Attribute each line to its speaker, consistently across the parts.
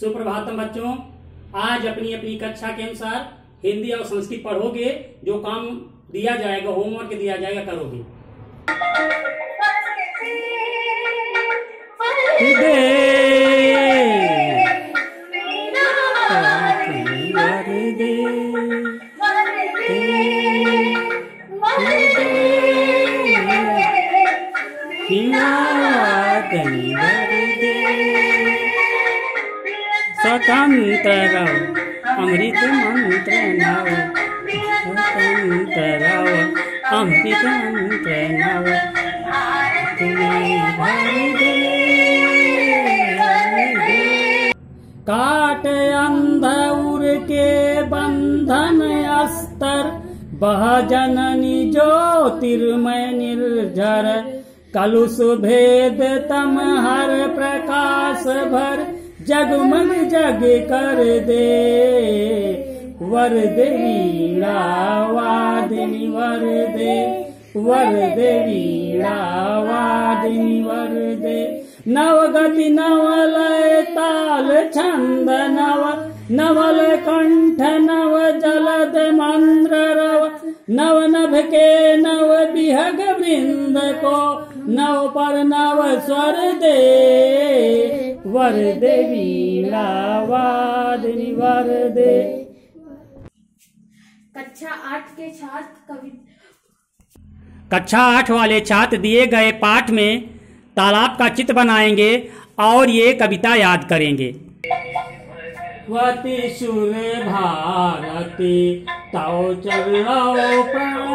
Speaker 1: सुप्रभातम बच्चों आज अपनी अपनी कक्षा के अनुसार हिंदी और संस्कृत पढ़ोगे जो काम दिया जाएगा होमवर्क दिया जाएगा करोगे। स्वतंत्र अमृत मंत्र नव स्वतंत्र अमृत मंत्र नव काट अंध उर के बंधन अस्तर। बह जननी ज्योतिर्मय निर्झर कलुष भेद तम हर प्रकाश भर जगमग जग कर दे। वर दे वीणा वादिनी वर दे। वर दे वीणा वादिनी वर दे। नवगति नवलय ताल छंद नव। नवल कंठ नव, जलद मंद्र रव। नव नभ के नव, बिहग वृंद को। स्वर दे वर दे वीणा वादिनी वर दे।
Speaker 2: कक्षा आठ के छात्र कवि
Speaker 1: कक्षा आठ वाले छात्र दिए गए पाठ में तालाब का चित्र बनाएँगे और ये कविता याद करेंगे। वती सुर भारती ताओ चलो प्रणव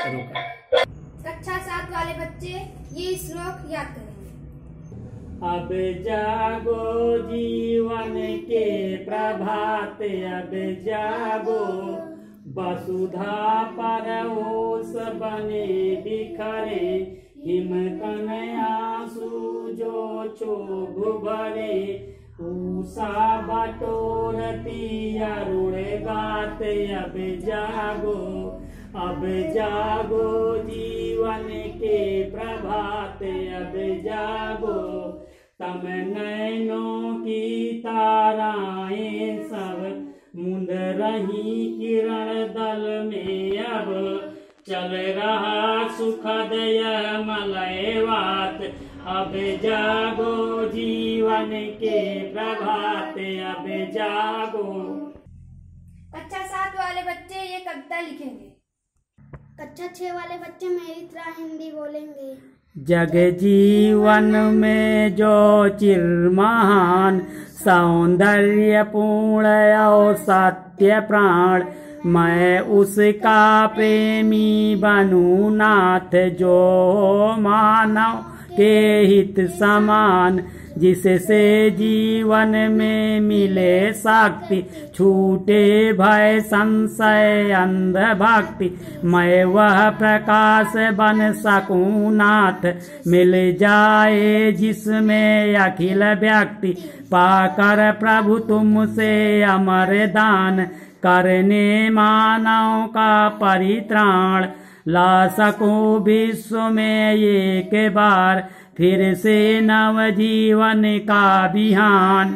Speaker 2: कक्षा सात वाले बच्चे, ये श्लोक याद करेंगे।
Speaker 1: अब जागो जीवन के प्रभात, अब जागो। वसुधा पर ओस बने बिखरे हिम आँसू जो चोग भरे। उषा बटोरती अरुण गात, अब जागो। अब जागो जीवन के प्रभात, अब जागो। तम नैनों की ताराएँ सब मुंद रही किरण दल में। अब चल रहा सुखद यह मलयवात अब जागो जीवन के प्रभात, अब जागो।
Speaker 2: कक्षा सात वाले बच्चे ये कविता लिखेंगे।
Speaker 3: कक्षा छह वाले बच्चे मेरी तरह हिंदी बोलेंगे।
Speaker 1: जग जीवन में जो चिर महान, सौंदर्य पूर्ण और सत्य प्राण, मैं उसका प्रेमी बनू नाथ जो मानव के हित समान जिससे जीवन में मिले शक्ति छूटे भय संशय अंध भक्ति मैं वह प्रकाश बन सकूँ नाथ, मिल जाए जिसमें अखिल व्यक्ति। पाकर प्रभु तुमसे अमर दान, करने मानव का परित्राण। ला सकूँ विश्व में एक बार, फिर से नव जीवन का बिहान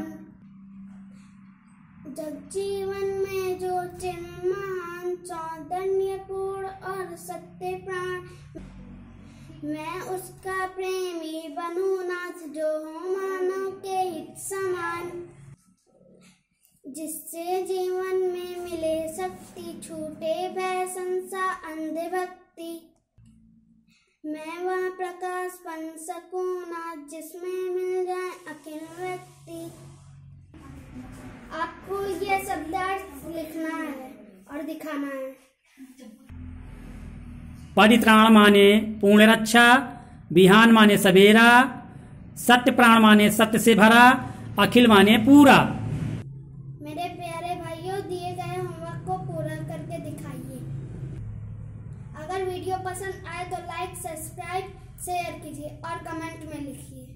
Speaker 3: जग जीवन में जो चिन्मान सौंदर्यपूर्ण और सत्य प्राण, मैं उसका प्रेमी बनू नाथ जो हूँ मानव के हित समान, जिससे जीवन शक्ति छूटे भय संसा अंध भक्ति मैं वह प्रकाश बन सकूँ ना जिसमें मिल जाए अखिल व्यक्ति। आपको यह शब्दार्थ लिखना है और दिखाना है।
Speaker 1: परित्राण माने पूर्ण रक्षा बिहान माने सवेरा, सत्य प्राण माने सत्य से भरा, अखिल माने पूरा
Speaker 3: मेरे प्यारे भाइयों दिए गए होमवर्क को पूरा करके दिखाइए। अगर वीडियो पसंद आए तो लाइक, सब्सक्राइब, शेयर कीजिए और कमेंट में लिखिए।